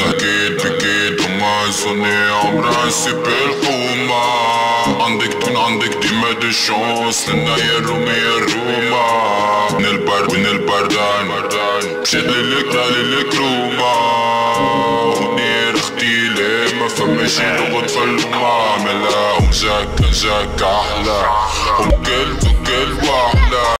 نحكيت بكيت وما يصوني عمرها راسي بالحومة عندك تون عندك ديما دي شونس لنا يا رومي يا من البرد من البردان مشيت للك للكرومة ونير أختي ليه ما فماشي لغة فلومة عملها ومجاك جاك أحلى